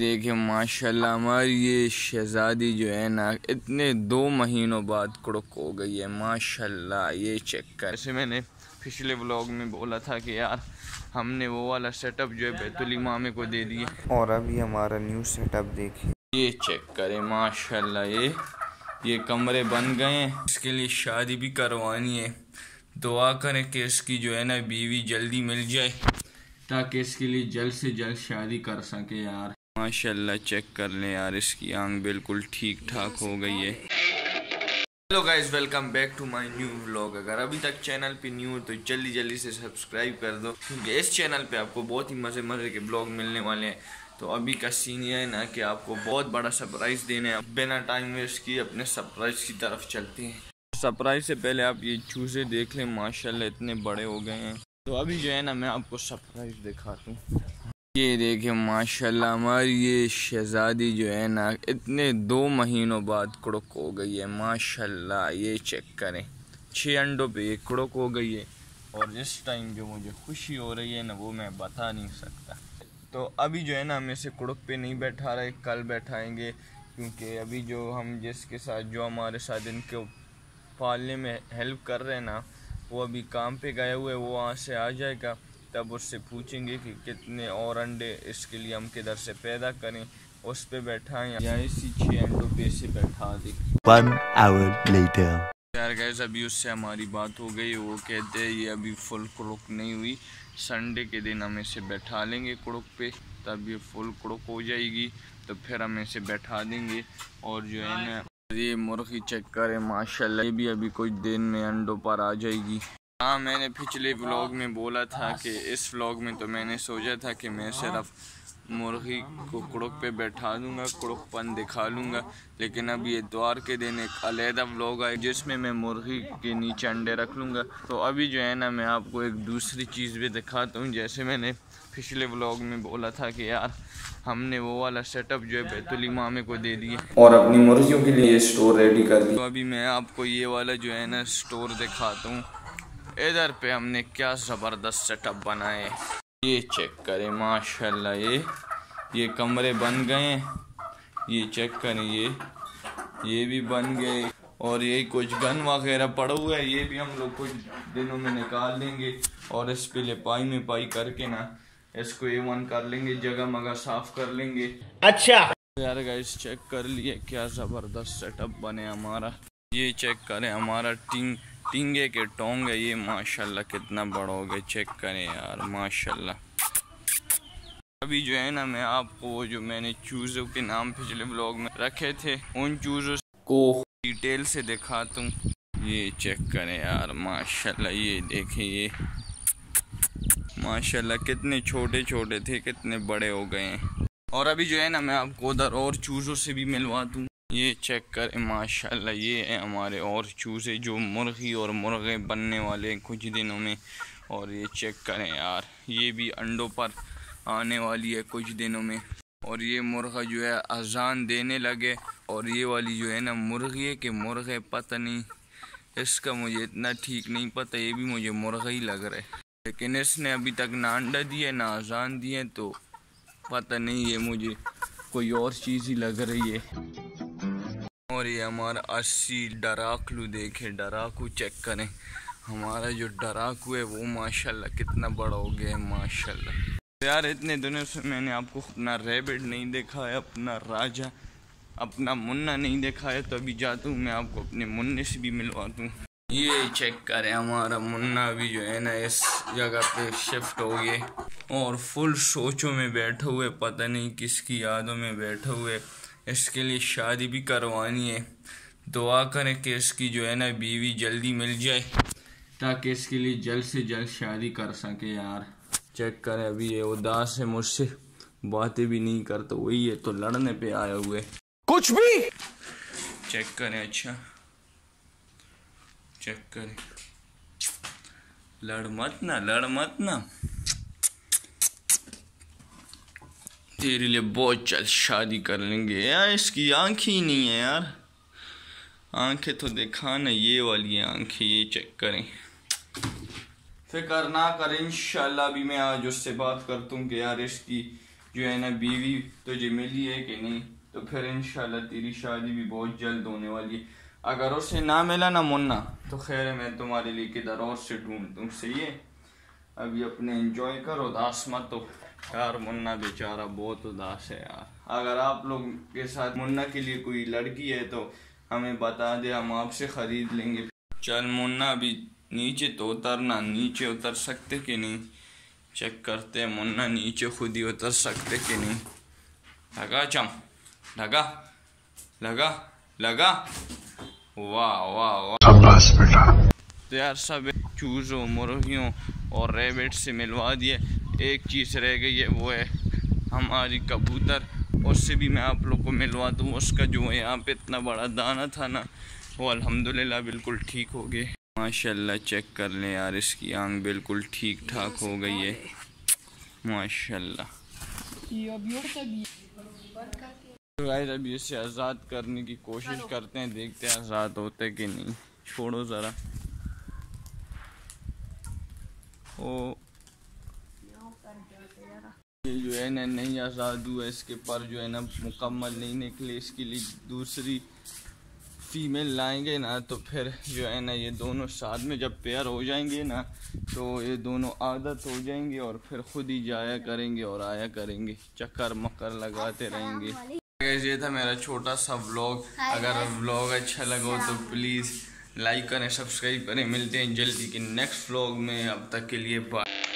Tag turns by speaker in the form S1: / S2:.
S1: देखिए माशाल्लाह हमारी ये शहज़ादी जो है ना इतने दो महीनों बाद कड़क हो गई है माशाल्लाह ये चेक कर ऐसे मैंने पिछले ब्लॉग में बोला था कि यार हमने वो वाला सेटअप जो है बैतुल मामे को दे दिया।
S2: और अभी हमारा न्यू सेटअप देखिए।
S1: ये चेक करें माशाल्लाह ये ये कमरे बन गए हैं। इसके लिए शादी भी करवानी है। दुआ करें कि इसकी जो है ना बीवी जल्दी मिल जाए ताकि इसके लिए जल्द से जल्द शादी कर सके यार। माशाल्लाह चेक कर लें यार, इसकी आँख बिल्कुल ठीक ठाक हो गई है। Hello guys welcome back to my new vlog अगर अभी तक चैनल पे न्यू हो तो जल्दी जल्दी से सब्सक्राइब कर दो, क्योंकि इस चैनल पे आपको बहुत ही मज़े मज़े के ब्लॉग मिलने वाले हैं। तो अभी का सीन ये है ना कि आपको बहुत बड़ा सरप्राइज़ देने हैं। बिना टाइम वेस्ट किए अपने सरप्राइज़ की तरफ़ चलते हैं। सरप्राइज़ से पहले आप ये चूज़े देख लें, माशाल्लाह इतने बड़े हो गए हैं। तो अभी जो है ना, मैं आपको सरप्राइज़ दिखाता हूँ। ये देखिए, माशाल्लाह, हमारी ये शहज़ादी जो है ना, इतने दो महीनों बाद कुड़क हो गई है, माशाल्लाह, ये चेक करें। छः अंडों पे ये कुड़क हो गई है, और इस टाइम जो मुझे खुशी हो रही है ना, वो मैं बता नहीं सकता। तो अभी जो है ना, हम इसे कुड़क पे नहीं बैठा रहे, कल बैठाएँगे, क्योंकि अभी जो हम जिसके साथ, जो हमारे साथ इनके पालने में हेल्प कर रहे हैं ना, वो अभी काम पे गए हुए वो वहाँ से आ जाएगा। तब उससे पूछेंगे कि कितने और अंडे इसके लिए हम किधर से पैदा करें उस पर बैठाएँ या इसी छः अंडों पे से बैठा दें।
S3: One hour later.
S1: यार गैस अभी उससे हमारी बात हो गई वो कहते हैं ये अभी फुल कुड़क नहीं हुई संडे के दिन हम इसे बैठा लेंगे कुड़क पे तब ये फुल कुड़क हो जाएगी तो फिर हम इसे बैठा देंगे। और जो है ना ये मुर्गी चेक करें माशाल्लाह ये भी अभी कुछ दिन में अंडों पर आ जाएगी। हाँ मैंने पिछले व्लॉग में बोला था कि इस व्लॉग में तो मैंने सोचा था कि मैं सिर्फ़ मुर्गी को कुड़क पे बैठा दूँगा कुड़कपन दिखा लूँगा। लेकिन अब ये द्वार के दिन एक अलहदा व्लॉग आए जिसमें मैं मुर्गी के नीचे अंडे रख लूँगा। तो अभी जो है ना मैं आपको एक दूसरी चीज़ भी दिखाता हूँ। जैसे मैंने पिछले व्लॉग में बोला था कि यार हमने वो वाला सेटअप जो है बैतुल मामे को दे दिया। और अपनी मुर्गियों के लिए स्टोर रेडी कर दिया तो अभी मैं आपको ये वाला जो है ना स्टोर दिखाता हूँ। इधर पे हमने क्या ज़बरदस्त सेटअप बनाए? ये चेक करें माशाल्लाह ये ये कमरे बन गए ये चेक करें ये ये भी बन गए। और ये कुछ गन वगैरह पड़ा हुआ है ये भी हम लोग कुछ दिनों में निकाल लेंगे। और इस पे लिपाई में पाई करके ना इसको ए वन कर लेंगे जगह मगा साफ़ कर लेंगे।
S3: अच्छा।
S1: यार गाइस चेक कर लिए क्या ज़बरदस्त सेटअप बने हमारा। ये चेक करें हमारा टिंग टिंगे के टोंग है ये माशाल्लाह कितना बड़ा हो गया। चेक करें यार, माशाल्लाह। अभी जो है ना, मैं आपको जो मैंने चूज़ों के नाम पिछले ब्लॉग में रखे थे, उन चूज़ों को डिटेल से दिखाता हूँ ये चेक करें यार, माशाल्लाह, ये देखें, ये। माशाल्लाह, कितने छोटे छोटे थे, कितने बड़े हो गए और अभी जो है ना, मैं आपको उधर और चूज़ों से भी मिलवा दूँ। ये चेक करें माशाल्लाह, ये है हमारे और चूज़े जो मुर्गी और मुर्गे बनने वाले हैं कुछ दिनों में। और ये चेक करें यार, ये भी अंडों पर आने वाली है कुछ दिनों में। और ये मुर्गा जो है अजान देने लगे, और ये वाली जो है ना मुर्गी कि मुर्गे पता नहीं, इसका मुझे इतना ठीक नहीं पता, ये भी मुझे मुर्गा ही लग रहा है। लेकिन इसने अभी तक ना अंडा दिए ना अजान दिए तो पता नहीं, ये मुझे कोई और चीज़ ही लग रही है। और ये हमारा अस्सी डराकलू देखे, डराकू चेक करें। हमारा जो डराकू है, वो माशाल्लाह कितना बड़ा हो गया है, माशाल्लाह। तो यार, इतने दिनों से मैंने आपको अपना रेबिट नहीं देखा है, अपना राजा, अपना मुन्ना नहीं देखा है तो अभी जाता हूँ, मैं आपको अपने मुन्ने से भी मिलवाता हूँ। ये चेक करें, हमारा मुन्ना भी जो है ना, इस जगह पे शिफ्ट हो गए और फुल सोचों में बैठे हुए पता नहीं किसकी यादों में बैठे हुए इसके लिए शादी भी करवानी है। दुआ करें कि इसकी जो है ना बीवी जल्दी मिल जाए ताकि इसके लिए जल्द से जल्द शादी कर सके यार। चेक करें अभी ये उदास है मुझसे बातें भी नहीं करता वही है तो लड़ने पे आए हुए।
S3: कुछ भी?
S1: चेक करें अच्छा। चेक करें। लड़ मत ना लड़ मत ना। तेरे लिए बहुत जल्द शादी कर लेंगे। यार, इसकी आँख ही नहीं है यार। आँखें तो देखा ना, ये वाली आँखें, ये चेक करें। फ़िक्र ना कर, इंशाल्लाह अभी मैं आज उससे बात करता हूँ कि यार इसकी जो है ना बीवी तुझे मिली है कि नहीं तो फिर इंशाल्लाह तेरी शादी भी बहुत जल्द होने वाली है। अगर उसे ना मिला ना मुन्ना तो खैर है, मैं तुम्हारे लिए किधर और से ढूंढ दूँ, सही है? अभी अपने इंजॉय करो, उदास मत तो यार मुन्ना बेचारा बहुत उदास है यार। अगर आप लोग के साथ मुन्ना के लिए कोई लड़की है तो हमें बता दे हम आपसे ख़रीद लेंगे। चल मुन्ना अभी नीचे तो उतरना नीचे उतर सकते कि नहीं? चेक करते हैं मुन्ना नीचे खुद ही उतर सकते कि नहीं। लगा चम लगा लगा लगा। वाह वाह वाह। तो यार सब चूज़ों मुर्गियों और रेबिट से मिलवा दिए। एक चीज़ रह गई है वो है हमारी कबूतर। उससे भी मैं आप लोग को मिलवा दूँ उसका जो है यहाँ पे इतना बड़ा दाना था ना वो अल्हम्दुलिल्लाह बिल्कुल ठीक हो गए माशाल्लाह चेक कर लें यार इसकी आँख बिल्कुल ठीक ठाक हो गई है। माशाल्लाह। तो गाइस अभी इसे आज़ाद करने की कोशिश करते हैं देखते हैं आज़ाद होते कि नहीं। छोड़ो ज़रा। ओ ये जो है ना नहीं आज़ाद हुआ इसके पर जो है ना मुकम्मल नहीं निकले इसके लिए दूसरी फीमेल लाएँगे ना तो फिर जो है ना ये दोनों साथ में जब पेयर हो जाएँगे ना तो ये दोनों आदत हो जाएँगे और फिर खुद ही जाया करेंगे और आया करेंगे चक्कर मक्कर लगाते रहेंगे। ये था मेरा छोटा सा व्लॉग अगर व्लॉग अच्छा लगा तो प्लीज़ लाइक करें सब्सक्राइब करें मिलते हैं जल्दी के नेक्स्ट व्लॉग में अब तक के लिए बाय